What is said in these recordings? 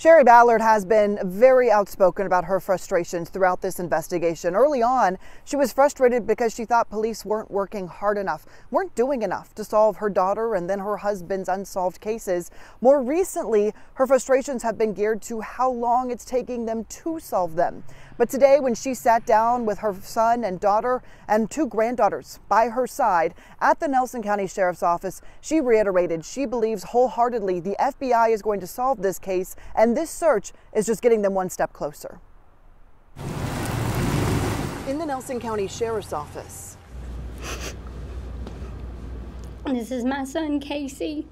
Sherry Ballard has been very outspoken about her frustrations throughout this investigation. Early on, she was frustrated because she thought police weren't working hard enough, weren't doing enough to solve her daughter and then her husband's unsolved cases. More recently, her frustrations have been geared to how long it's taking them to solve them. But today, when she sat down with her son and daughter and two granddaughters by her side at the Nelson County Sheriff's Office, she reiterated she believes wholeheartedly the FBI is going to solve this case and this search is just getting them one step closer. In the Nelson County Sheriff's Office. This is my son, Casey.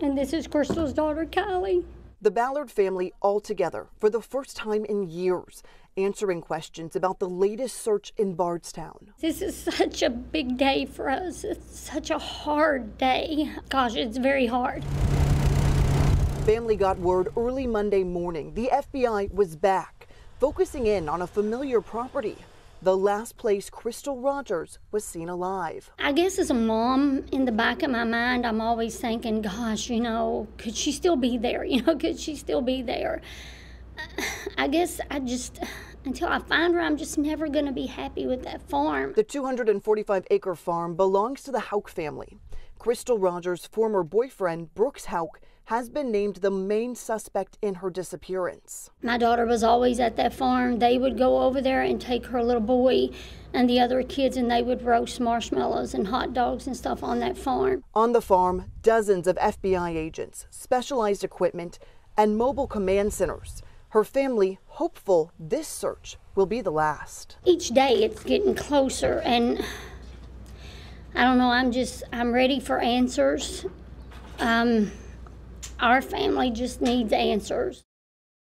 And this is Crystal's daughter, Kylie. The Ballard family all together for the first time in years, answering questions about the latest search in Bardstown. This is such a big day for us. It's such a hard day. Gosh, it's very hard. Family got word early Monday morning the FBI was back, focusing in on a familiar property the last place Crystal Rogers was seen alive. I guess as a mom, in the back of my mind, I'm always thinking, gosh, you know, could she still be there? You know, could she still be there? I guess I just, until I find her, I'm just never going to be happy with that farm. The 245 acre farm belongs to the Houck family. Crystal Rogers' former boyfriend, Brooks Houck, has been named the main suspect in her disappearance. My daughter was always at that farm. They would go over there and take her little boy and the other kids and they would roast marshmallows and hot dogs and stuff on that farm. On the farm, dozens of FBI agents, specialized equipment, and mobile command centers. Her family hopeful this search will be the last. Each day it's getting closer and I don't know, I'm just, I'm ready for answers. Um, our family just needs answers.